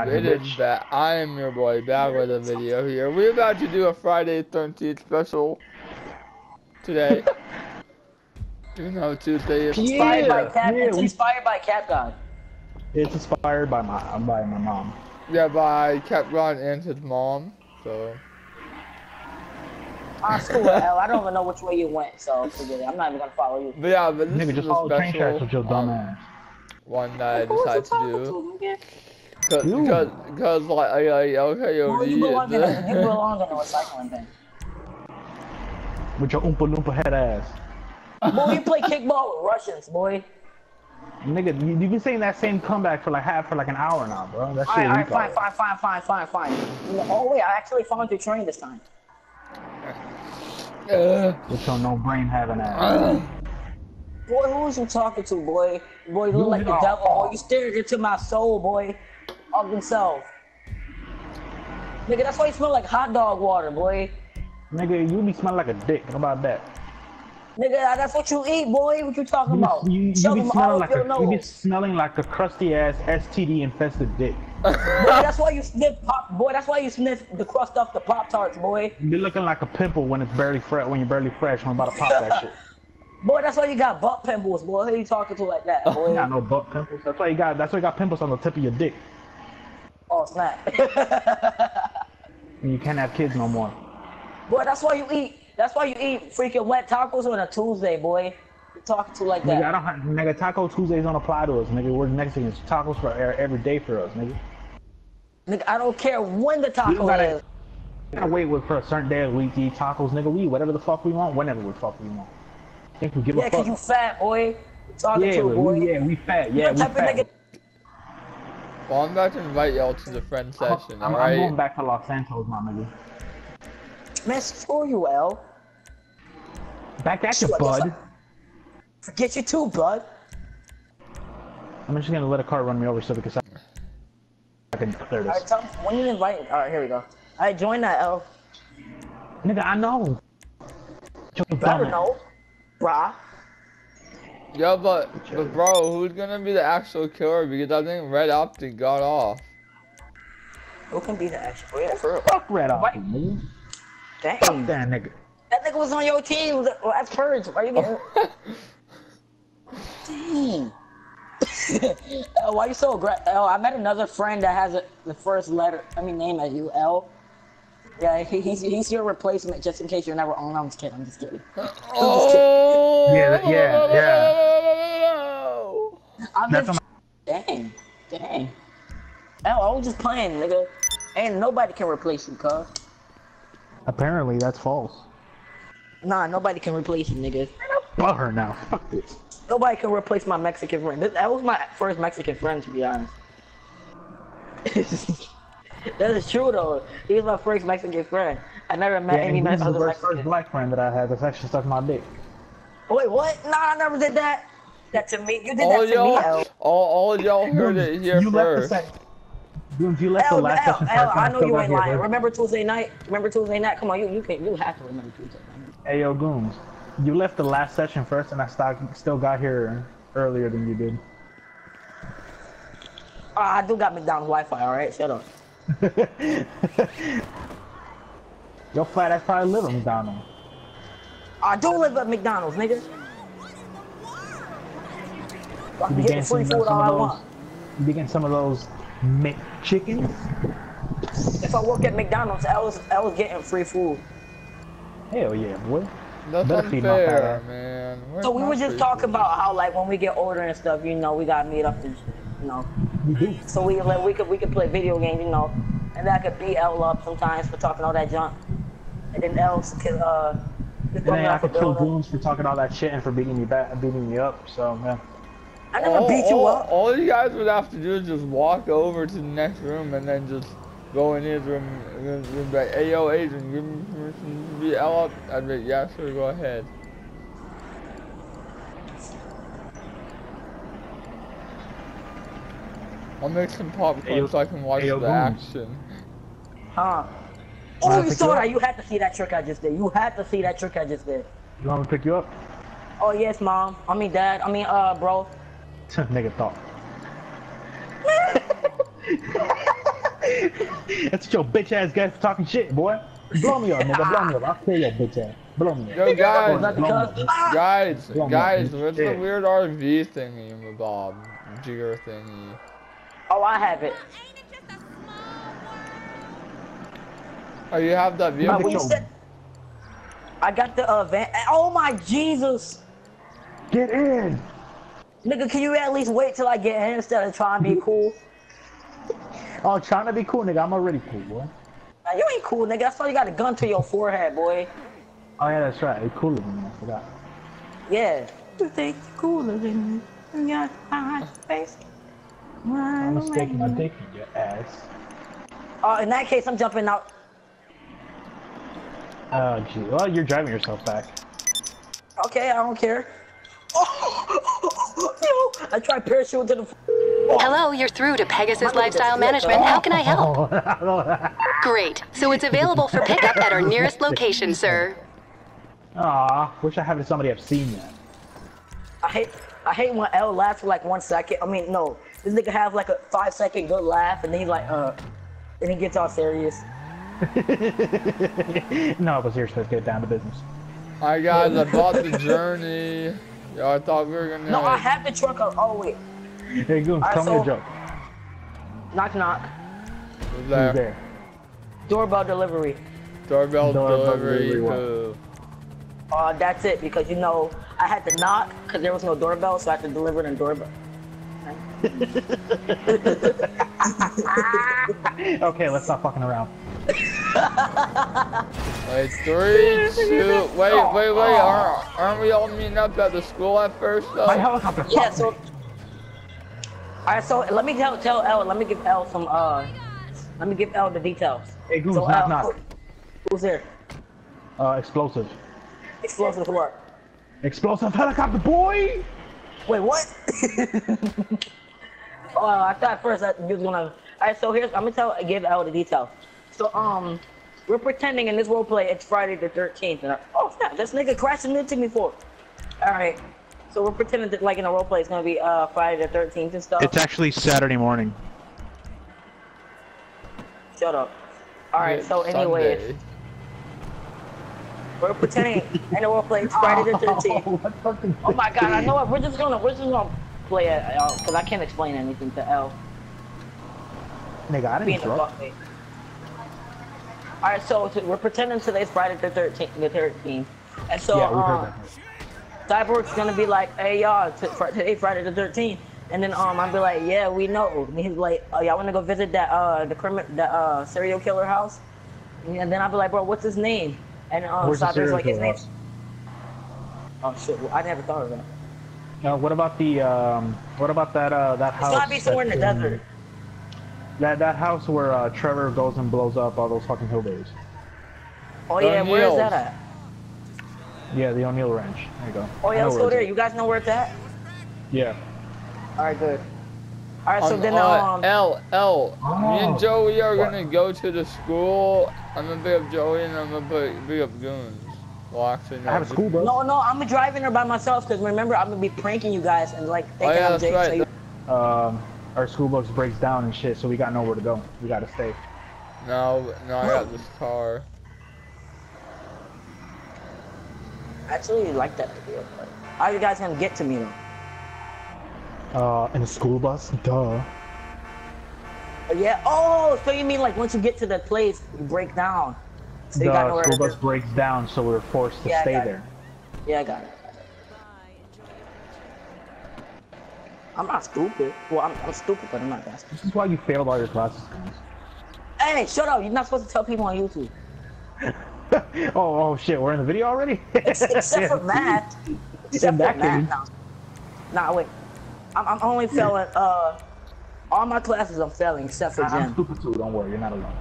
It is bad. I am your boy, Bad Weather Video here. We're about to do a Friday 13th special today. you know Tuesday is. Inspired by Yeah, Cap. yeah, it's we- inspired by Cap God. It's inspired by my by my mom. Yeah, by Capron and his mom. So, Ah, school the hell. I don't even know which way you went, so forget it. I'm not even gonna follow you. but yeah, but this Nigga, is just a follow train tracks with your special dumb um, ass. one that I Who was you decided to talking do. To, nigga? Cause, You. cause, cause like, I, I, okay, Boy, OD you belong in a, you belong in a recycling bin. With your oompa loompa head ass. Boy, you play kickball with Russians, boy. Nigga, you, you've been saying that same comeback for like half for like an hour now, bro. That shit Alright, alright, fine, retarded. fine, fine, fine, fine, fine. Oh wait, I actually found your train this time. Uh, With your no brain having ass. uh, Boy, who was you talking to, boy? Boy, you look You like the know. devil. Boy, you stared into my soul, boy. Ugly self. Nigga, that's why you smell like hot dog water, boy. Nigga, you be smelling like a dick. How about that? Nigga, that's what you eat, boy. What you talking You, about? you, you Shove be smelling like a you be smelling like a crusty ass STD infested dick. Boy, that's why you sniff pop. Boy, that's why you sniff the crust off the pop tarts, boy. You be looking like a pimple when it's barely fresh when you're barely fresh when I'm about to pop that shit. Boy, that's why you got butt pimples, boy. Who you talking to like that, You boy? got no butt pimples. That's why you got that's why you got pimples on the tip of your dick. Oh snap. You can't have kids no more. boy, that's why you eat. That's why you eat freaking wet tacos on a Tuesday, boy. You talking to like that. Nigga, I don't have, nigga, Taco Tuesdays don't apply to us, nigga. We're Mexicans. Tacos for every day for us, nigga. Nigga, I don't care when the We taco gotta, is. we gotta wait with, for a certain day of the week to eat tacos, nigga. We eat whatever the fuck we want, whenever the fuck we want. Think we give Yeah, a cause fuck? you fat, boy. Talking yeah, to, we, boy. yeah, we fat. Yeah, What we type of fat. nigga? Well, I'm about to invite y'all to the friend I'm, session, I'm, I'm going back to Los Santos, my nigga. Man, screw you, L. Back at you, bud. yes, Forget you too, bud. I'm just gonna let a car run me over so we can. I can clear Alright, this. tell me when you invite. Alright, here we go. Alright, join that, L. Nigga, I know. Your Better dumb know, brah. Yeah, but, but bro, who's gonna be the actual killer? Because I think Red Optic got off. Who can be the actual? Yeah, for real. Fuck Red Off, What? nigga. Dang. Fuck that nigga. That nigga was on your team. Well, that's Purge. Why you getting? Dang. oh, why you so aggressive? Oh, I met another friend that has a, the first letter, I mean, name as you, L. Yeah, he's, he's your replacement just in case you're never on. I'm just kidding. I'm just kidding. Oh! Yeah, yeah, yeah. I'm That's just, dang, dang. Oh, i was just playing, nigga. Ain't nobody can replace you, cuz. Apparently, that's false. Nah, nobody can replace you, nigga. Fuck her now. Fuck this. Nobody can replace my Mexican friend. That that was my first Mexican friend, to be honest. that is true, though. He was my first Mexican friend. I never met Yeah, any and me- he's the other first, first Mexican. black friend that I had that's actually stuck my dick. Wait, what? Nah, I never did that. That to me. You did All that to me, y'all, all, all y'all heard it here you left the first. sec- Dude, you left L, the last L, session L, first, I know you ain't here, lying. bro. Remember Tuesday night? Remember Tuesday night? Come on, you, you can, you have to remember Tuesday night. Hey, yo, Goons. You left the last session first, and I st- still got here earlier than you did. Oh, I do got McDonald's Wi-Fi. All right, shut up. Your fat ass probably live in McDonald's. Ah, I do live at McDonald's, nigga. I You can be get getting free food all I of those. want. You be getting some of those McChickens. If I work at McDonald's, I was I was getting free food. Hell yeah, boy. That's Better feed my fat unfair, ass. man. Where's So we were just talking food? about how like when we get older and stuff, you know, we gotta meet up and shit, you know. You do. So we like we could we could play video games, you know, and I could beat L up sometimes for talking all that junk, and then L could uh. And then I could kill building. Goons for talking all that shit and for beating me back, beating me up. So yeah. I never all, beat you all, up. All you guys would have to do is just walk over to the next room and then just go in his room and then and be like, hey yo, Adrian, give me permission to be L up. I'd be like, yeah, sure, go ahead. I'll make some popcorn Hey, so I can watch hey, the Bones. action. Huh? Oh, you saw you that. up? You had to see that trick I just did. You had to see that trick I just did. You want me to pick you up? Oh yes, mom. I mean, dad. I mean, uh, bro. Nigga thought. That's your bitch ass guys talking shit, boy. Blow me up, nigga. Blow me up. I'll kill your bitch ass. Blow me up. Yo, guys, Not Blow me up. Guys, Come on, guys, man. what's the weird RV thingy, Bob? Jigger thingy. Oh, I have it. Oh, you have that vehicle? when said, I got the uh, van. Oh my Jesus, Get in. nigga! Can you at least wait till I get in instead of trying to be cool? Oh, trying to be cool, nigga. I'm already cool, boy. Man, you ain't cool, nigga. That's why you got a gun to your forehead, boy. Oh yeah, that's right. It's cooler than me. I forgot. Yeah. You think you're cooler than me? You got high face. I'm mistaking my dick in your ass. Uh, in that case, I'm jumping out. Oh, gee. Well, you're driving yourself back. Okay, I don't care. Oh, no! I tried parachuting to the. Hello, you're through to Pegasus Lifestyle Management. How can I help? Great. So it's available for pickup at our nearest location, sir. wish I had somebody have seen that. I hate. I hate when L lasts for like one second. I mean, no, this nigga have like a five second good laugh, and then he like, uh, and he gets all serious. no, but seriously, let's get down to business. Hi guys, I bought the journey. Yo, I thought we were gonna. No, I have the truck. Oh, oh wait, Hey, Goons, Alright, tell me a joke. knock knock. Who's Who's there? there? Doorbell delivery. Doorbell, Doorbell delivery. delivery. Uh, that's it because you know I had to knock because there was no doorbell, so I had to deliver the doorbell. Okay, let's stop fucking around. Wait, three, two. Wait, wait, wait. Aren't, aren't we all meeting up at the school at first though? My helicopter. Yeah, so. me. Alright, so let me tell tell L. Let me give L some uh. Let me give L the details. Hey, Goons, So knock, L, knock. who's there? Uh, explosive. Explosive what? Explosive helicopter, boy! Wait, what? oh, I thought at first that you was gonna. Alright, so here's I'm gonna tell give L the details. So um, we're pretending in this role play it's Friday the 13th, and I, oh snap, this nigga crashing into me for. All right, so we're pretending that like in a role play it's gonna be uh Friday the 13th and stuff. It's actually Saturday morning. Shut up. All right, It's so anyways, Sunday. we're pretending in a role play it's Friday the 13th. Oh, Oh my god, I know it. We're just gonna we're just gonna play it because I can't explain anything to L. Nigga, I didn't being a interrupt. Alright, so, so we're pretending today's Friday the 13th, the 13th. And so, yeah, um. Cyborg's gonna be like, hey y'all, today Friday the 13th. And then um, I'll be like, yeah, we know. And he's like, oh, y'all wanna go visit that uh the criminal, the uh serial killer house? And then I'll be like, bro, what's his name? And um, Where's Cyborg's like, his name's. Oh shit, well, I never thought of that. Now, what about the um? What about that uh that It's house? gotta be somewhere in the desert. That that house where uh, Trevor goes and blows up all those fucking hillbillies. Oh yeah, where is that at? Yeah, the O'Neill Ranch. There you go. Oh yeah, let's go there. it's You guys know where it's at? at. Yeah. Alright, good. Alright, so Um, then uh, um. L L. Me Oh. and Joey are What? gonna go to the school. I'm gonna pick up Joey and I'm gonna pick, pick up Goons. Well, actually, no. I have a just- school bus. No, no, I'm driving her by myself because remember I'm gonna be pranking you guys and like thinking Oh, yeah, I'm that's Jake. right. So you, Um, our school bus breaks down and shit, so we got nowhere to go. We gotta stay. No, no, I got this car. I actually like that video. But how you guys gonna get to me though? Uh, in a school bus? Duh. Oh, yeah. Oh, so you mean like once you get to the place, you break down? So you got The school bus breaks down, so we're forced to Yeah, stay got it. there. Yeah, I got it. I'm not stupid. Well, I'm, I'm stupid, but I'm not that stupid. This is why you failed all your classes. guys. Hey, shut up! You're not supposed to tell people on YouTube. oh, oh shit, we're in the video already? Ex- Except for math. Except for math. case. Nah, wait. I'm, I'm only failing. Uh, all my classes I'm failing except for I'm stupid too, don't worry, you're not alone.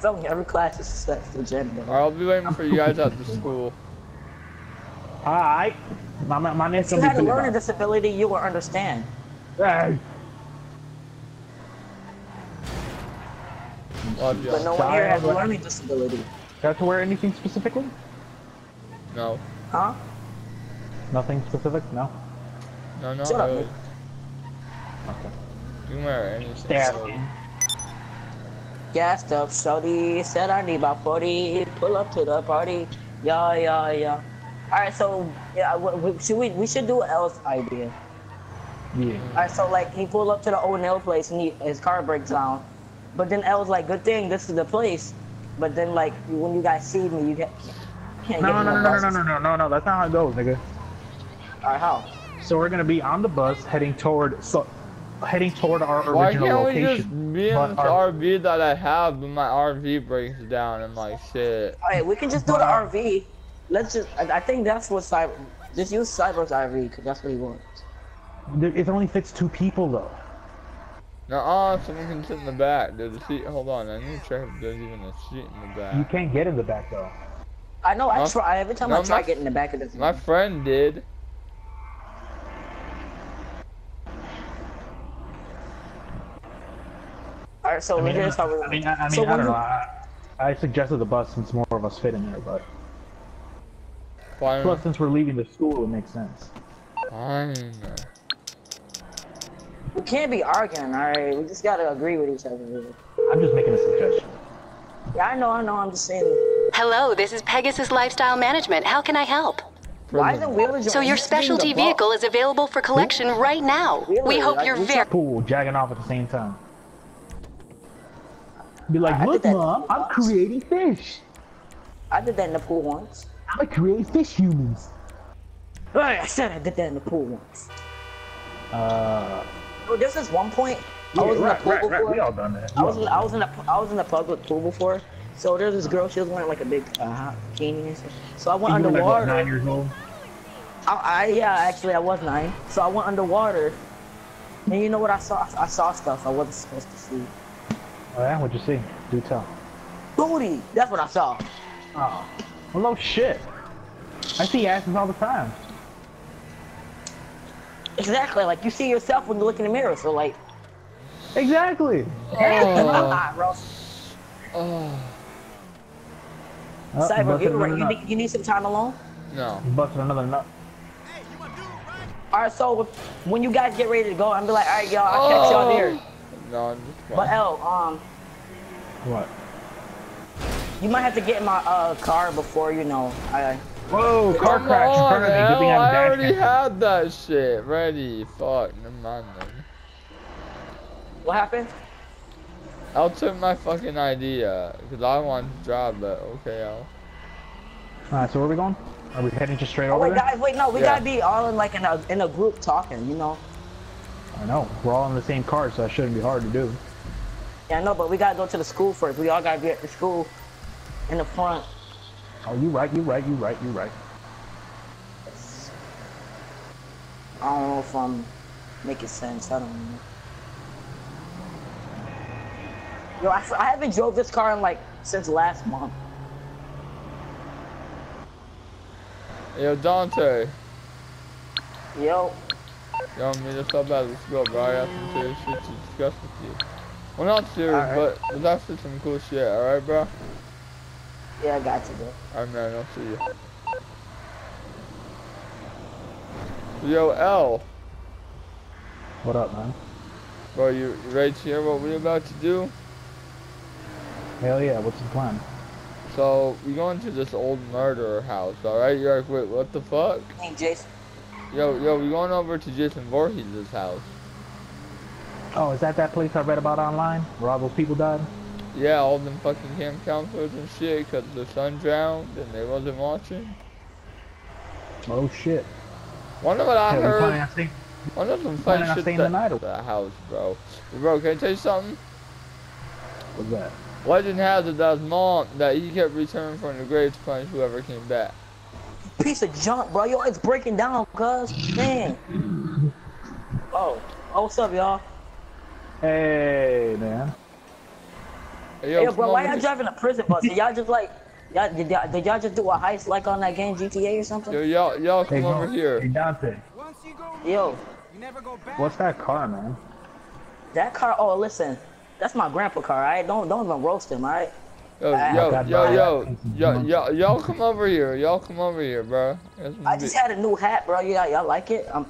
Failing every class except for gym. bro. I'll be waiting for you guys at the school. Alright. My, my, my name's If you gonna had a learning disability, you will understand. Hey. Love you. But no one here has a learning disability. Do I have to wear anything specifically? No, Huh? Nothing specific? No? no, not Shut up, really. Nick. Okay. You can wear anything. Stay really. Gassed up, shorty. Said I need about 40. Pull up to the party. Yeah, yeah, yeah. Alright, so, yeah, we, should we, we should do L's idea. Yeah. Alright, so, like, he pulled up to the old nail place and he, his car breaks down. But then L's like, good thing, this is the place. But then, like, when you guys see me, you get, can't No, get no, in no, no, no, no, no, no, no. That's not how it goes, nigga. Alright, how? So we're gonna be on the bus heading toward so heading toward our Why original can't we location. just be in this our- RV that I have, but my RV breaks down and like shit. Alright, we can just do the RV. Let's just, I, I think that's what Cyber, just use Cyber's RV, because that's what he wants. There- It only fits two people though. Nuh-uh, oh, someone can sit in the back. There's a seat. Hold on, I need to check if there's even a seat in the back. You can't get in the back though. I know, I Huh? try, every time No, I try my- getting in the back of this. My friend did. Alright, so I mean, here's how we're I mean, I, I, mean, So I don't you- know. I, I suggested the bus since more of us fit in there, but Fine. plus since we're leaving the school, it makes sense. Fine. We can't be arguing, alright? We just gotta agree with each other. I'm just making a suggestion. Yeah, I know, I know, I'm just saying. Hello, this is Pegasus Lifestyle Management. How can I help? Why isn't Wheeler So your specialty vehicle is available for collection right now. We hope Like, you're very Pool jagging off at the same time. Be like, I look, mom, I'm creating fish. I did that in the pool once. I'm creating fish humans. Right, I said I did that in the pool once. Uh, Oh, this is one point. I yeah, was in the pool right, right. before. We all done that. I was in, I was in the I was in the public pool before. So there's this girl. She was wearing like a big uh, bikini and stuff. So I went that. You were like, underwater. nine years old. I, I yeah, actually I was nine. So I went underwater. And you know what I saw? I saw stuff I wasn't supposed to see. Oh, yeah, what'd you see? Do tell. Booty. That's what I saw. Oh, well, no shit. I see asses all the time. Exactly. Like you see yourself when you look in the mirror. So like, Exactly. Oh. oh. Oh, Cyber, you're right. You need, you need some time alone. No. Busted another nut. All right. So when you guys get ready to go, I'm be like, all right, y'all. I'll catch y'all there. No, I'm just But fine. L, um, What? you might have to get in my uh car before you know. I Whoa, car Come crash in on, front of me. Hell, I I already dash had that shit ready. Fuck, never mind then. what happened? I'll took my fucking idea, because I want to drive, but okay, I'll. Alright, so where are we going? Are we heading just straight Oh over wait, there? guys, wait, no, we Yeah. gotta be all in like in a in a group talking, you know. I know. We're all in the same car, so that shouldn't be hard to do. Yeah, I know, but we gotta go to the school first. We all gotta be at the school in the front. Oh, you right, you right, you right, you right. I don't know if I'm making sense. I don't know. Yo, I, I haven't drove this car in like since last month. Yo, Dante. Yo, Yo, want me to stop by the school, bro? I got some serious shit to discuss with you. Well, not serious, Alright. but, but that's just some cool shit, alright, bro? yeah, I got you, bro. Alright, man, I'll see you. Yo, L. What up, man? Bro, you, you ready to hear what we're about to do? Hell yeah, what's the plan? So, we going to this old murderer house, alright? You're like, wait, what the fuck? Hey, Jason. Yo, yo, we going over to Jason Voorhees' house. Oh, is that that place I read about online? Where all those people died? Yeah, all them fucking camp counselors and shit, cause the son drowned and they wasn't watching. Oh shit. Wonder what I Yeah, we heard. planning on staying- Wonder some fun planning on shit that the night or- house, bro. Bro, can I tell you something? What's that? Legend has it that his mom that he kept returning from the grave to punish whoever came back. Piece of junk, bro. Yo, it's breaking down, cuz. Man. Oh. Oh, what's up, y'all? Hey, man. Hey, Hey, bro, why over y'all driving a prison bus? Did y'all just like, y'all, did, y'all, did y'all just do a heist like on that game GTA or something? Yo, y'all, y'all Hey, come over Mo- here. Hey, Dante. Once you go, Yo, you never go back. What's that car, man? that car. Oh, listen, that's my grandpa car. Alright, don't don't even roast him. Alright. Yo, I yo, got yo, yo, yo, yo, y'all come over here. Y'all come over here, bro. I just had a new hat, bro. Yeah, y'all like it? I'm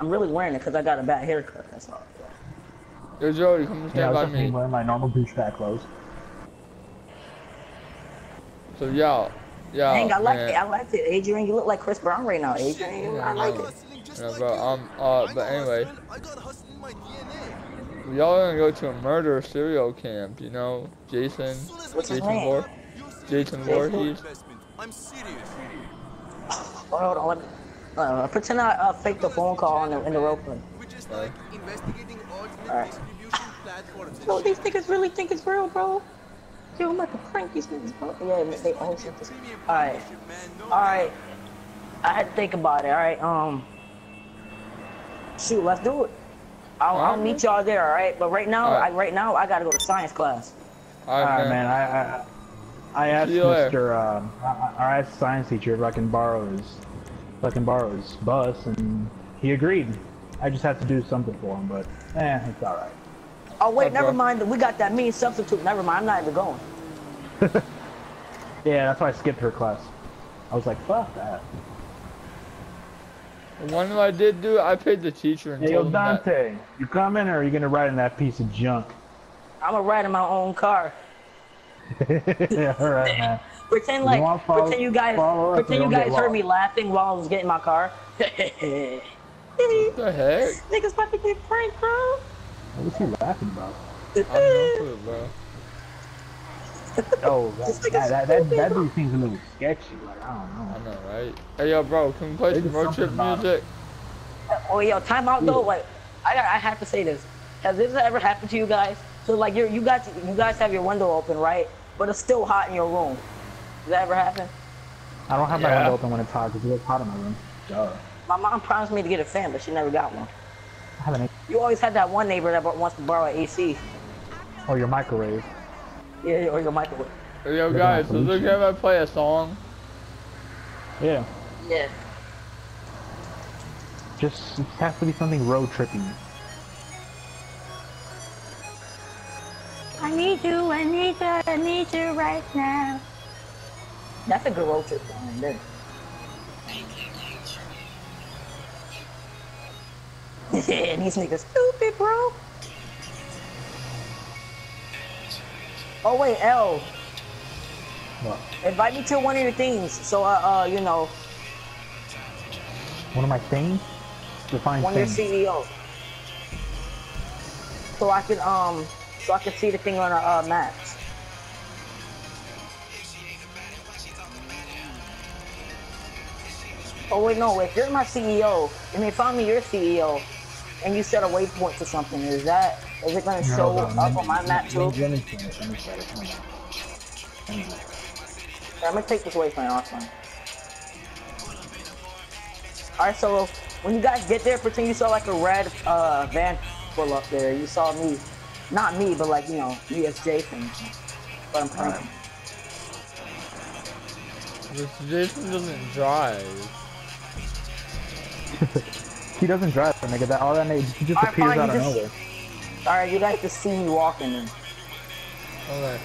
I'm really wearing it because I got a bad haircut. That's all. Yo, Jody, come and Yeah, I stand was by just me me. wearing my normal douchebag clothes. So yeah, yeah. Dang, I like man. it. I like it. Adrian, you look like Chris Brown right now, Adrian. Yeah, I like know. it. Yeah, bro. Um. Uh. But anyway, y'all are gonna go to a murder serial camp. You know, Jason. What's his Jason name? Vor- Jason Voorhees. I'm serious. Hold on, hold on. Let me, uh, pretend I uh, faked the phone call in the, in the rope. play. We're just like investigating alternate Alright. distribution these niggas really think it's real, bro. Yo, I'm about to prank these niggas, bro. Yeah, they own shit. this- Alright, alright. I had to think about it, alright? Um, shoot, let's do it. I'll, I'll meet y'all there, alright? But right now, Alright. I, right now, I gotta go to science class. All right, Alright, man. I, I I asked See you later. Mr. Um, I, I asked science teacher if I can borrow his, if I can borrow his bus, and he agreed. I just had to do something for him, but eh, it's all right. Oh wait, Okay. never mind. We got that mean substitute. Never mind. I'm not even going. Yeah, that's why I skipped her class. I was like, fuck that. The one that I did do, I paid the teacher and Hey, yo, told him that. Dante, you coming or are you gonna ride in that piece of junk? I'm gonna ride in my own car. yeah, all right, man. Pretend like, wanna follow- pretend you guys, pretend you guys get heard me laughing while I was getting my car. Niggas What the heck? Niggas about to get pranked, bro. What was he laughing about? I don't know, it, bro. Oh, that, that, that, that, that dude seems a little sketchy. Like, I I don't know. I know, right? Hey, yo, bro, can we play There's some road trip music? Oh yo, time out though. Yeah. Like, I I have to say this. Has this ever happened to you guys? So like, you're, you guys, you guys have your window open, right? But it's still hot in your room. Does that ever happen? I don't have my window open when it's hot because it gets hot in my room. Duh. My mom promised me to get a fan, but she never got one. I have an You always had that one neighbor that wants to borrow an AC. Or oh, your microwave. Yeah, or your microwave. Hey, yo, Look guys, that so look pollution. play a song. Yeah. Yeah. Just it has to be something road trippy. I need you, I need you, I need you right now. That's a good road trip song, there. Yeah, these niggas stupid, bro. Oh wait, L, What? invite me to one of your things, so uh, uh you know, One of my things? Define one of your things. CEOs, so I can um, so I can see the thing on a uh, maps. Oh wait, no. If you're my CEO, I mean, if I'm your CEO, and you set a waypoint to something, is that is it gonna show No, no, up let me- on my map too? let me- let me finish, let me finish, hold on. Let me- I'm gonna take this waypoint off. One. All right, so when you guys get there, pretend you saw like a red uh, van pull up there. You saw me, not me, but like you know, me as Jason. But I'm pranking. This Jason doesn't drive. He doesn't drive, nigga. That all that nigga, he just Alright, appears fine, out of just- nowhere. All right, you guys just see me walking. Then. Okay.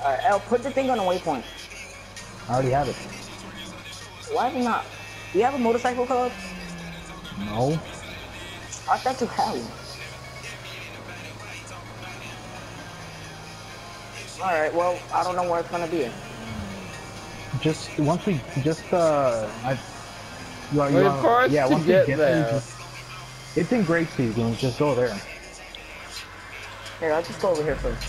All right, L, put the thing on the waypoint. I already have it. Why is it not? Do you have a motorcycle club? No. I thought you had one. All right, well, I don't know where it's gonna be. Just once we just uh, I. You, are- you Wait are- for us yeah, to once get we get there. just, it's in great season. Just go there. Here, I'll just go over here first.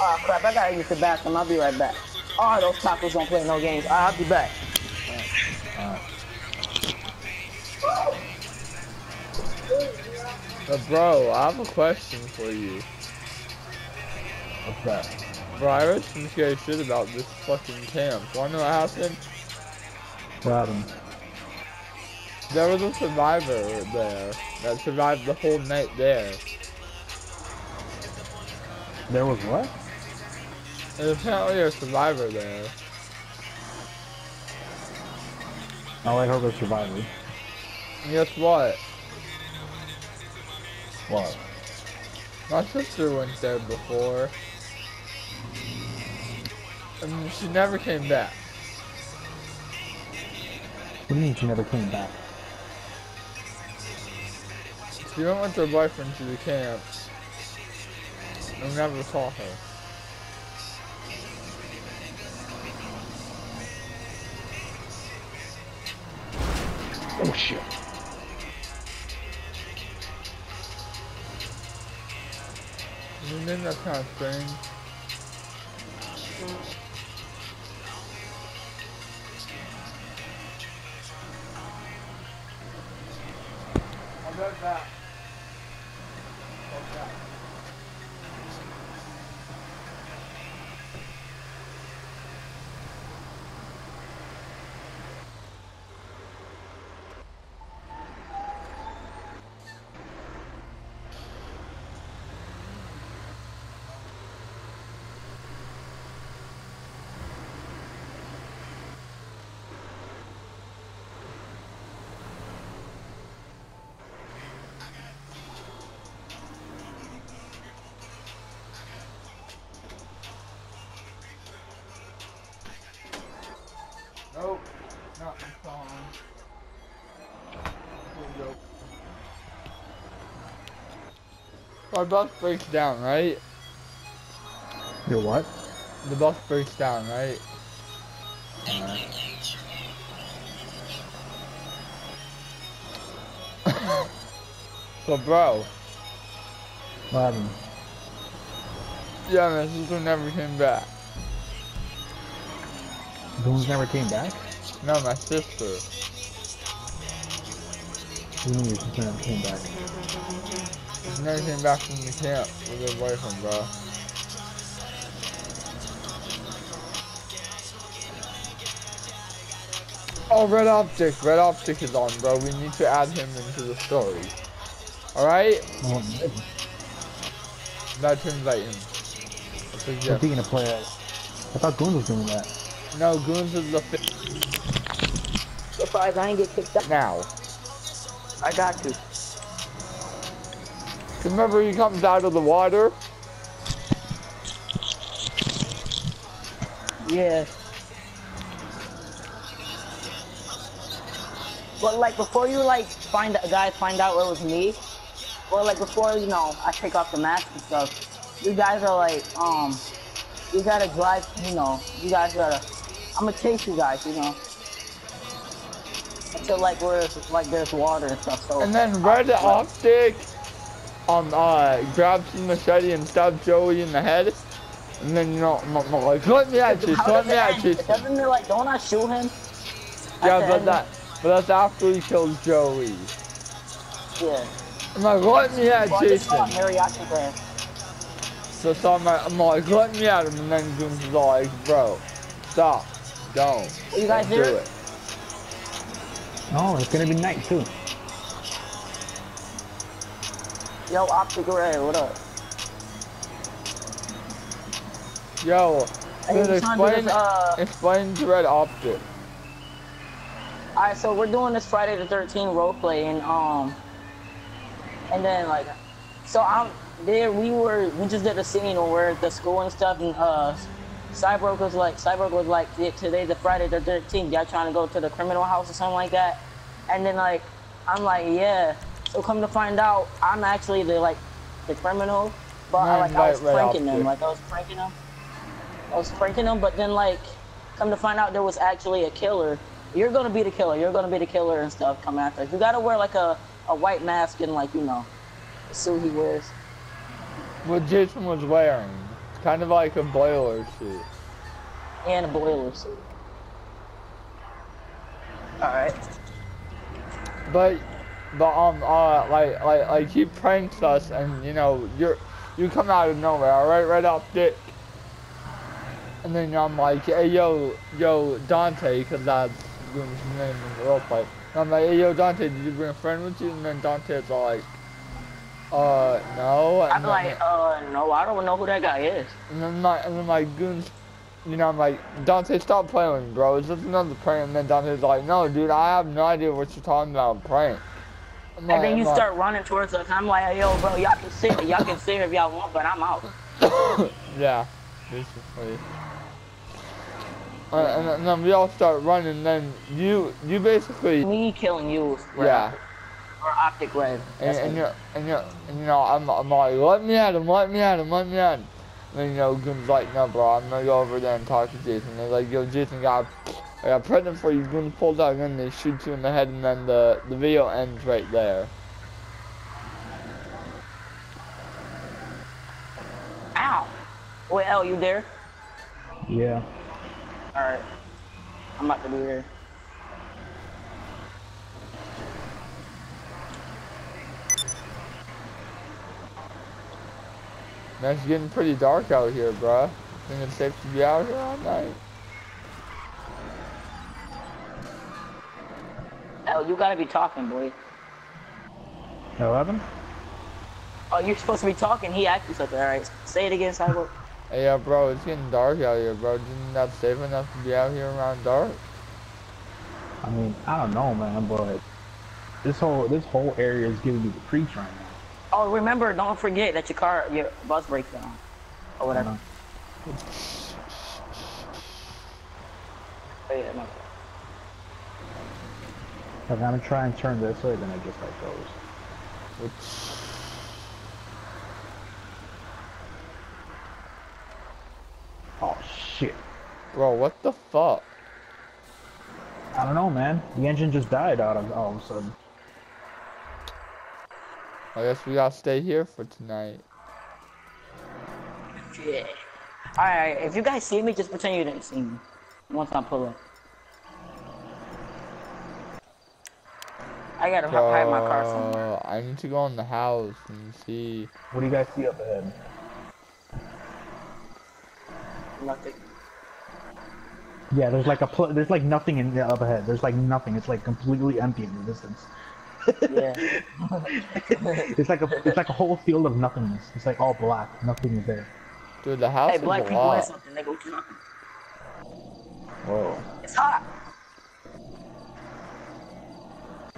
Oh crap, I gotta use the bathroom. I'll be right back. Oh, those tacos don't play no games. I'll be back. But bro, I have a question for you. What's that? Bro, I read some scary shit about this fucking camp. Wanna know what happened? What happened? There was a survivor there that survived the whole night there. There was what? There's apparently a survivor there. Oh, I heard a survivor. And guess what? What? My sister went there before. And she never came back. What do you mean she never came back? She went with her boyfriend to the camp. And never saw her. Oh shit. Think that's kind of strange? I bet that. Okay. Nope, not the song. Here we go. Our bus breaks down, right? Your what? The bus breaks down, right? so, bro, What happened? yeah, my sister never came back. Goons never came back? No, my sister. You mean your sister never came back? She never came back from the camp with her boyfriend, bro. Oh, Red Optic. Red Optic is on, bro. We need to add him into the story. Alright? Oh, About to invite him. That's a what's gift. he gonna play as? I thought Goons was doing that. No, Goons is the fi- Surprised I ain't get kicked out. now. I got to. Remember he comes out of the water? Yeah. But like before you like find a guys find out it was me, or like before you know I take off the mask and stuff, you guys are like um, you gotta drive. You know, you guys gotta. I'm gonna chase you guys. You know. Until like where it's, like there's water and stuff. So. And then Red Optic um uh grabs the machete and stabs Joey in the head. And then you know I'm, I'm like let me at you, How let me it at end? you. Doesn't it like don't I shoot him? Yeah, but end? that but that's after he kills Joey. Yeah. I'm like let me at Well, I Jason. Mariachi there. So, so I'm, like, I'm like let me at him and then Goons is like bro, stop, don't, You guys don't do there? it. Oh, it's gonna be night too. Yo, Optic Ray, what up? Yo, dude, you trying to do explain, this, uh, explain Red Optic. Alright, so we're doing this Friday the 13th roleplay and um and then like so I'm there we were we just did a scene where we're at the school and stuff and uh Cyborg was like Cyborg was like yeah, today the Friday the 13th y'all trying to go to the criminal house or something like that and then like I'm like yeah so come to find out I'm actually the like the criminal but I, Man, like I was right, right pranking them there. like I was pranking them I was pranking them but then like come to find out there was actually a killer you're gonna be the killer. You're gonna be the killer and stuff coming after. You gotta wear like a, a white mask and like, you know, the suit he wears. What Jason was wearing. Kind of like a boiler suit. And a boiler suit. Alright. But, but um, uh, like, like, like he pranks us, and you know, you're, you come out of nowhere, all right, right off dick. And then I'm like, hey, yo, yo, Dante, because that's Goon's name in the role play. And I'm like, hey, yo, Dante, did you bring a friend with you? And then Dante's all like, uh, no. And I'm then, like, uh, no, I don't know who that guy is. and then like, and then like Goons, you know, I'm like, Dante, stop playing with me, bro. It's just another prank. And then Dante's like, no, dude, I have no idea what you're talking about, prank. And then you start running towards us. I'm like, yo, bro, y'all can sit. Y'all can sit if y'all want, but I'm out. yeah, basically. Uh, and, and then we all start running. Then you you basically Me killing you red. yeah. Or optic red. And, and you and you and you know I'm I'm like let me at him, let me at him, let me at him. And then you know Goon's like no bro, I'm gonna go over there and talk to Jason. They're like yo Jason got I got pregnant for you. Goon pulls out a gun, they shoot you in the head, and then the the video ends right there. Ow! Wait, L, you there? Yeah. Alright. I'm about to be here. Man, it's getting pretty dark out here, bruh. Think it's safe to be out here all night? You gotta be talking, boy. 11? Oh, you're supposed to be talking. He actually said that. Alright, say it again, Cyborg. Hey, yeah, bro, it's getting dark out here, bro. Isn't that safe enough to be out here around dark? I mean, I don't know, man, but this whole this whole area is giving me the creeps right now. Oh, remember, don't forget that your car, your bus breaks down. Or whatever. Oh, yeah, no. If I'm gonna try and turn this way, then it just like goes. Which, Oh shit. bro, what the fuck? I don't know, man. The engine just died out of all of a sudden. I guess we gotta stay here for tonight. Yeah. Alright, if you guys see me, just pretend you didn't see me. Once I pull up. I gotta Bro, hide my car somewhere. Uh, I need to go in the house and see. What do you guys see up ahead? Nothing. Yeah, there's like a pl- there's like nothing in the up ahead. There's like nothing. It's like completely empty in the distance. Yeah. It's like a it's like a whole field of nothingness. It's like all black. Nothing is there. Dude, the house hey, is black a people in lot. something, they go to. Whoa. It's hot.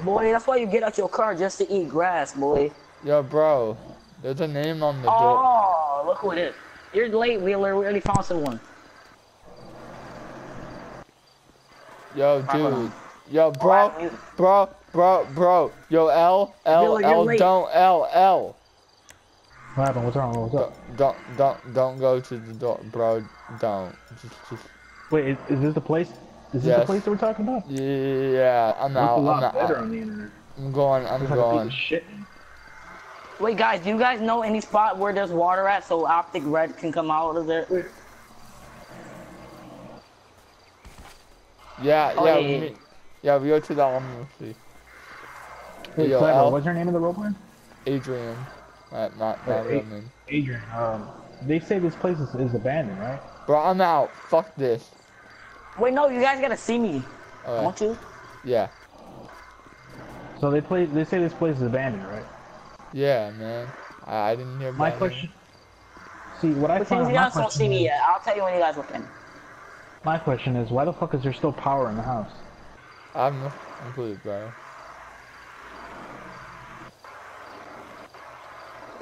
Boy, that's why you get out your car just to eat grass, boy. Yo, bro, there's a name on the oh, door. Oh, look who it is. You're late, Wheeler. We already found someone. Yo, dude. Yo, bro, Alright, bro, bro, bro. Yo, L, L, Dylan, L, don't, L, L. What happened? What's wrong? What's up? Don't, don't, don't go to the door, bro. Don't. Just, just. Wait, is, is this the place? Is this Yes. the place that we're talking about? Yeah, I'm Looks out. a I'm lot out. better on the internet. I'm going. I'm Looks going. piece shit. Wait, guys, do you guys know any spot where there's water at so optic red can come out of there? Yeah, Oh, yeah, yeah, yeah. we, yeah. We go to the elementary. Hey, Yo, Clever, Al? what's your name in the role playing? Adrian. Not, not, not real hey. Adrian. Um, they say this place is, is abandoned, right? Bro, I'm out. Fuck this. Wait, no, you guys gotta see me. Okay. Won't you? Yeah. So they play. They say this place is abandoned, right? Yeah, man. I, I didn't hear My about it. question. See, what I But since found. you guys don't see question, me yet, I'll tell you when you guys look in. my question is, why the fuck is there still power in the house? I'm no clue, bro.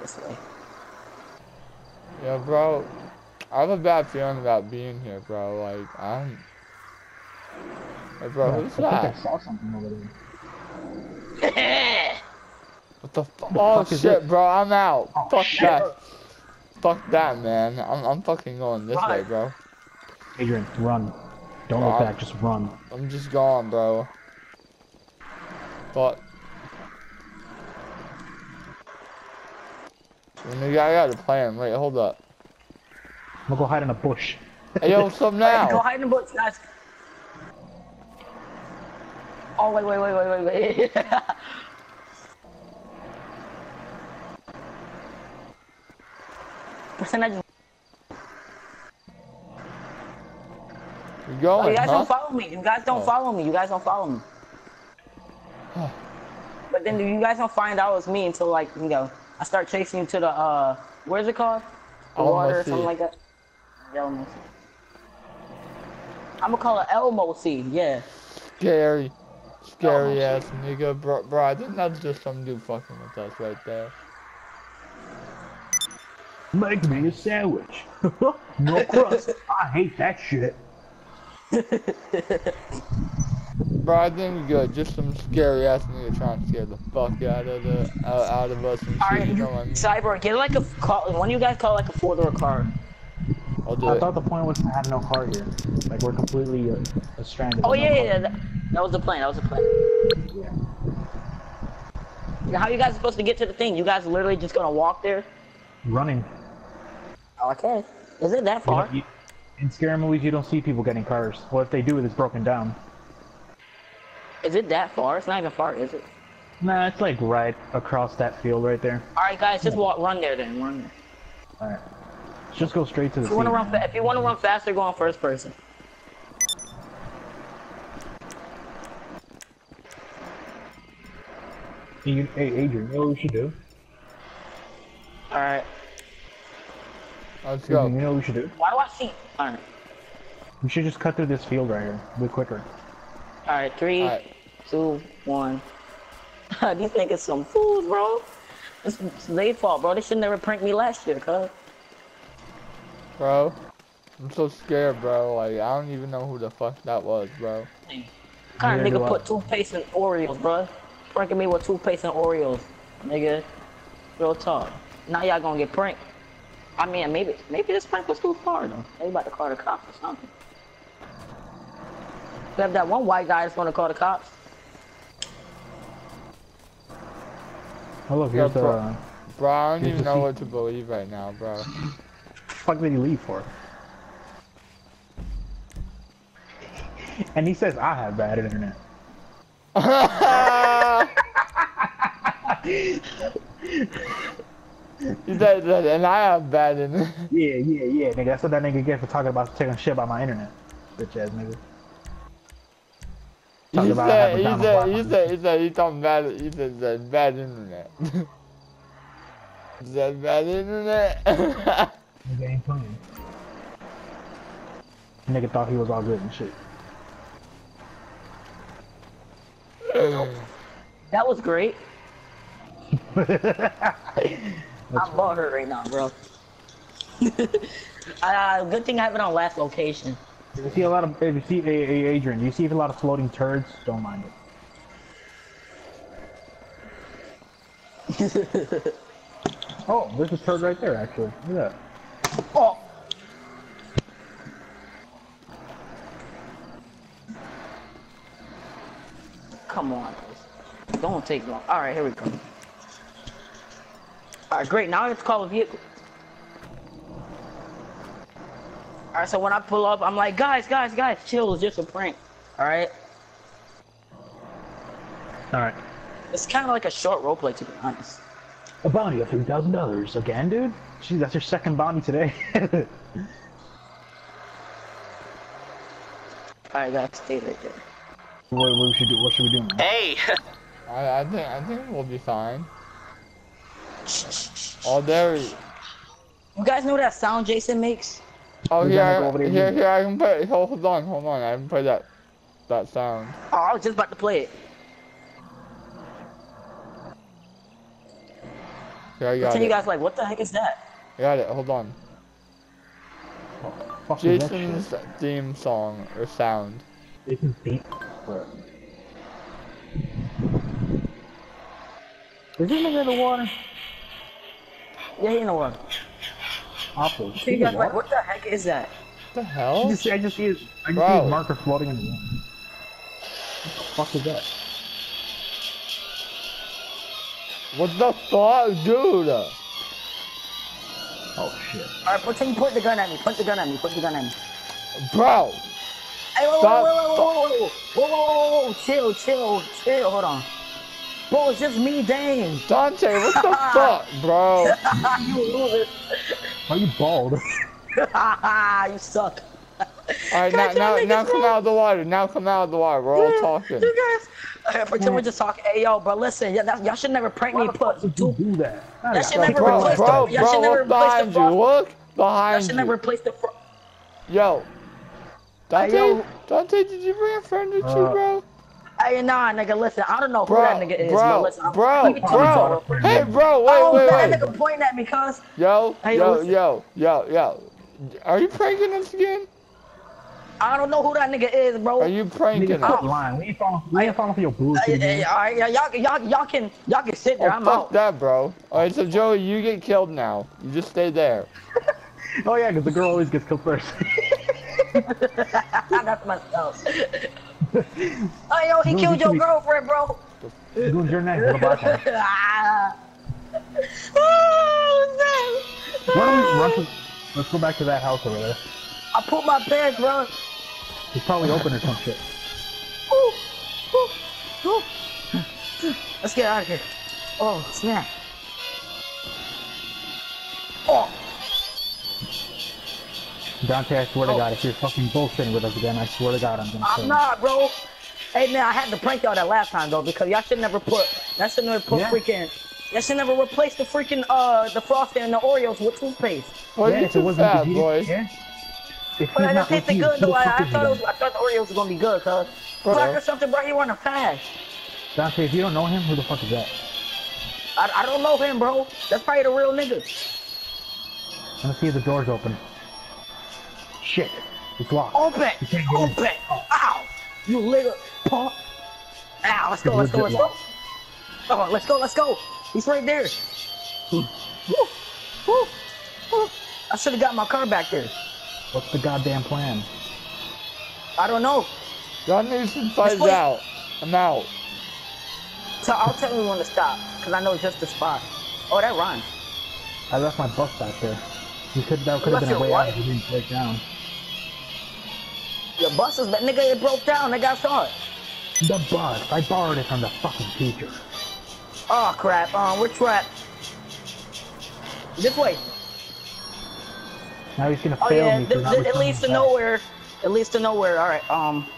This way. Yeah, bro. I have a bad feeling about being here, bro. Like, I'm. Hey, bro, Yeah, who's I that? I saw something over there. Oh, what the fuck? the Oh fuck shit, this? bro, I'm out. Oh, Fuck shit. that. Fuck that, man. I'm, I'm fucking going this way, bro. Adrian, run. Don't look Wow. back. Just run. I'm just gone, bro. Fuck. I got a plan. Wait, hold up. I'm gonna go hide in a bush. Hey, yo, what's up Go hide in the books, guys. Oh, wait, wait, wait, wait, wait, wait. Percentage. You Oh, going, you guys huh? don't follow me. You guys don't Oh. follow me. You guys don't follow me. but then you guys don't find out it's me until like you know I start chasing you to the uh where's it called? The Alamo water or something like that. Elmo I'm gonna call it Elmo Sea. Yeah. Scary. Scary Oh, ass nigga, bro, bro. I think that's just some dude fucking with us right there. Make me a sandwich. no crust. I hate that shit. Bro, I think we're good. Just some scary ass nigga trying to scare the fuck out of the out, out of us and. Alright, you know I mean? Cyber, get like a call. One of you guys call like a four door car. I'll do I it. thought the point was to have no car here. Like we're completely uh, stranded. Oh with no yeah, yeah, that, that was the plan. That was the plan. Yeah, How are you guys supposed to get to the thing? You guys literally just gonna walk there? Running. Okay. Is it that far? don't- you- in scary movies, you don't see people getting cars. Well, if they do, it's broken down. Is it that far? It's not even far, is it? Nah, it's like right across that field right there. All right, guys, just walk, run there then. Run there. All right. Just go straight to the If you want to run, fa- if you want to run faster, go on first person. Hey, you- hey, Adrian, you know what we should do? All right. Let's Adrian, you go. know what we should do? Why do I see? All right. We should just cut through this field right here. Way quicker. All right. Three, Alright. two, one. These niggas some fools, bro. It's, it's their fault, bro. They should never prank me last year, cuz. Bro. I'm so scared, bro. Like, I don't even know who the fuck that was, bro. Kind of nigga put toothpaste in Oreos, bro. Pranking me with toothpaste and Oreos, nigga. Real talk. Now y'all gonna get pranked. I mean, maybe maybe this prank was too far though. Maybe about to call the cops or something. We have that one white guy that's gonna call the cops. Oh look, Yeah, here's the. bro. Uh, Bro, I don't even know what to believe right now, bro. fuck did he leave for? And he says I have bad internet. He said and I have bad internet. Yeah, yeah, yeah, nigga. That's what that nigga get for talking about taking shit about my internet. Bitch ass nigga. He said, he said, he said, he said, he talking bad, he said, bad internet. That bad internet? Nigga ain't playing. Nigga thought he was all good and shit. That was great. I'm butthurt right now, bro. uh, good thing I have it on last location. If you see a lot of, if you see, hey, hey, Adrian, you see a lot of floating turds, don't mind it. oh, there's a turd right there, actually. Look at that. Oh. Come on. Don't take long. Alright, here we go. Alright, great. Now let's call a vehicle. Alright, so when I pull up, I'm like, guys, guys, guys, chill. It's just a prank. Alright? Alright. It's kind of like a short roleplay, to be honest. A bounty of $3,000. Again, dude? Jeez, that's your second bounty today. Alright, guys, stay right there. what, what, should do, what should we do? man? Hey, I, I think, I think we'll be fine. Oh, there. he- You guys know that sound Jason makes? Oh, We're here, go I- over there here, here. I can play. Hold, hold on, hold on. I can play that, that sound. Oh, I was just about to play it. Here, I got Pretend you it. guys like, what the heck is that? I got it. Hold on. Fuck is that Jason's theme song or sound. Jason's theme. Where? Is this nigga in the water? Yeah, in the water Awful. So you guys like, what the heck is that? What the I hell? just, I just see his, I just see Bro. his marker floating in the water. What the fuck is that? What the fuck, dude? Oh shit. Alright, pretend you point the gun at me. Point the gun at me. Point the gun at me. Bro. Hey, whoa, whoa, whoa, whoa, whoa, whoa, whoa, whoa, whoa, chill, chill, chill. Hold on. Bro, it's just me, Dane. Dante, what the fuck, bro? you loser. Are you bald? you suck. All right, now, now, now come out of the water. Now come out of the water. We're all talking. You guys. Alright, pretend we're just talking. Hey, yo, bro, listen. y- that- Y'all should never prank me. Put Did do that? That shit Nah, never Bro, bro, the- y'all should bro, never look replace the behind you. front- Look Y'all behind should never you. replace the front. Yo. Dante, yo. Dante, did you bring a friend with you, Uh, bro? Hey, nah, nigga, listen. I don't know who Bro, that nigga is, bro, but listen. I'm- bro, let me talk to bro. him. Hey, bro, wait, Oh, wait, that wait. nigga pointing at me, cuz. Yo, Hey, yo, listen. yo, yo, yo. Are you pranking us again? I don't know who that nigga is, bro. Are you Nigga, pranking quit us? lying. We ain't falling, we ain't falling for your bullshit. Hey, hey, all right, y'all, y'all, y'all can, y'all can sit there. Oh, I'm fuck out. that, bro. Alright, so Joey, you get killed now. You just stay there. Oh yeah, because the girl always gets killed first. That's myself. oh, yo, he Dude, killed your be- girlfriend, bro. Doing your next little black one. Oh, Why don't we run let's go back to that house over there. I put my pants, bro. It's probably open or some shit. Ooh, ooh, ooh. Let's get out of here. Oh, snap. Oh, Dante, I swear to Oh. God, if you're fucking bullshitting with us again, I swear to God, I'm gonna kill I'm you. not, bro. Hey, man, I had to prank y'all that last time, though, because y'all should never put, y'all should never put Yeah. freaking, y'all should never replace the freaking, uh, the frosting and the Oreos with toothpaste. Why yeah, are you if it wasn't fat, the boy? Yeah. If But he's it not with tasted you, good, the though. I, I thought it was. I thought the Oreos was gonna be good, cuz. Crack or something, bro. He wanna fast. Dante, if you don't know him, who the fuck is that? I, I don't know him, bro. That's probably the real nigga. Let's see if the door's open. Shit. It's locked. Open! Open! Ow! You little punk! Ow, let's go, let's go, let's go. Oh, let's go, let's go. He's right there. Woo, woo, woo. I should have got my car back there. What's the goddamn plan? I don't know. Y'all need some fights wait. out. I'm out. So I'll tell you when to stop, because I know just the spot. Oh, that rhymes. I left my bus back there. You could that could have been a your way what? out if you didn't break down. Your bus is, but nigga, it broke down. Nigga, I saw it. The bus. I borrowed it from the fucking teacher. Oh, crap. Um, we're trapped. This way. Now he's gonna Oh, fail yeah, me. th- for not th- it leads to nowhere. It leads to nowhere. All right, um,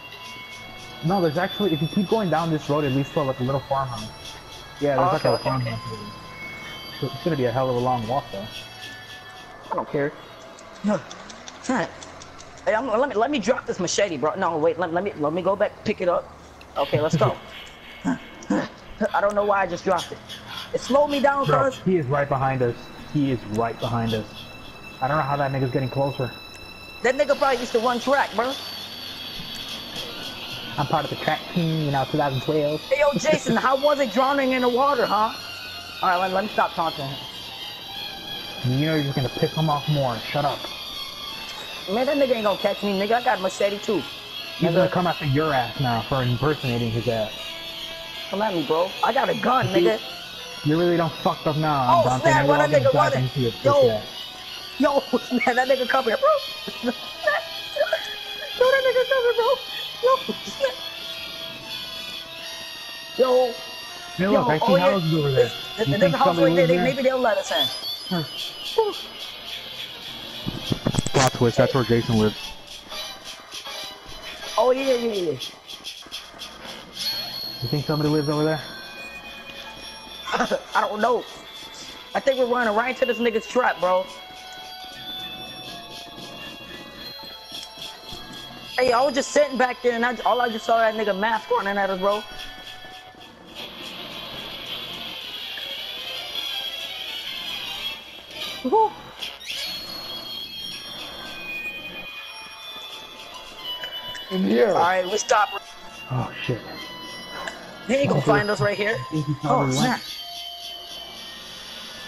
No, there's actually if you keep going down this road, it leads to like a little farmhouse. Yeah, there's Oh, like okay, a okay, farmhouse. there. So it's gonna be a hell of a long walk though. I don't care. Huh. Hey, I'm, let me let me drop this machete, bro. No, wait. Let, let me let me go back, pick it up. Okay, let's go. I don't know why I just dropped it. It slowed me down, Bro, cuz. he is right behind us. He is right behind us. I don't know how that nigga's getting closer. That nigga probably used to run track, bro. I'm part of the track team, you know, 2012. Hey, yo, Jason, how was it drowning in the water, huh? All right, let, let me stop talking. You know you're just gonna piss him off more. Shut up. Man, that nigga ain't gonna catch me, nigga. I got a machete too. He's Nigga. gonna come after your ass now for impersonating his ass. Come at me, bro. I got a gun, nigga. You really don't fucked up now, Oh, Dante. snap, Now what you're all a gonna nigga, dive what a- into your Yo. Bitch. Yo, man, that nigga come here, bro. Yo, that nigga come here, bro. Yo, snap. Yo, Hey, Yo, I see oh, yeah. over there. there's, You there's think house right there. They, there? maybe they'll let us in. Plot twist, that's where Jason lives. Oh yeah, yeah, yeah. You think somebody lives over there? I don't know. I think we're running right into this nigga's trap, bro. Hey, I was just sitting back there, and I, all I just saw that nigga mask running at us, bro. Woo. In here. All right, we stop. Oh shit. He ain't gonna find us right here. I think he Oh snap!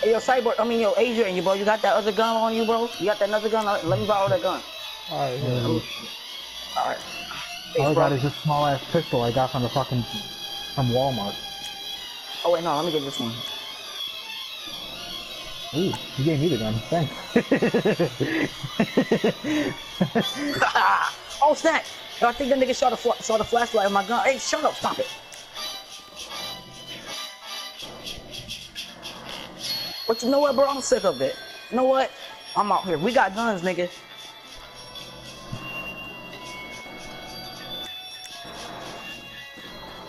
Hey, yo, cyborg. I mean, yo, Adrian, you bro. You got that other gun on you, bro? You got that other gun? Let me borrow that gun. Alright, here. Oh, All right. All I got is this small ass pistol I got from the fucking from Walmart. Oh wait, no. Let me get this one. Ooh, you gave me the gun. Thanks. oh snap! I think the nigga saw the saw the flashlight of my gun. Hey, shut up! Stop it! But you know what, bro? I'm sick of it. You know what? I'm out here. We got guns, nigga.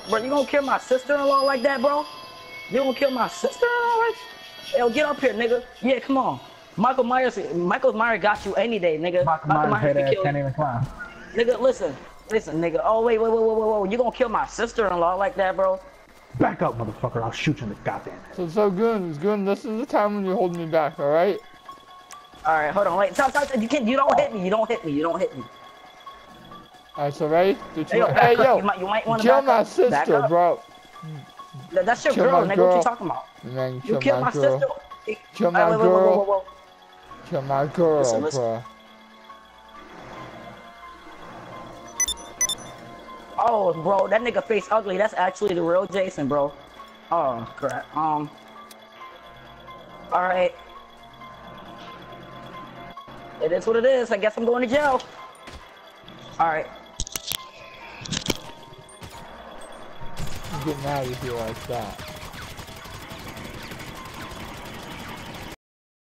Bro, you gonna kill my sister-in-law like that, bro? You gonna kill my sister-in-law like? Yo, get up here, nigga. Yeah, come on. Michael Myers, Michael Myers got you any day, nigga. Michael Myers head can can't even climb. Nigga, listen, listen, nigga. Oh wait, wait, wait, wait, wait, wait. You gonna kill my sister-in-law like that, bro? Back up, motherfucker! I'll shoot you in the goddamn head. So, so good, it's good. This is the time when you hold me back, alright? All right, hold on, wait. Stop, stop. You can't. You don't hit me. You don't hit me. You don't hit me. Alright, so ready? Three, two, Hey, yo, Hey, yo, You might, you might want to kill my up. Sister, bro. That- That's your Kill girl, nigga. What you talking about? And then You kill killed my my girl. sister. Hey, Kill my wait, wait, wait, girl. wait, wait, wait. Kill my girl, Listen, listen. bro. Oh, bro, that nigga face ugly. That's actually the real Jason, bro. Oh, crap. Um. Alright. It is what it is. I guess I'm going to jail. Alright. I'm getting out of here like that.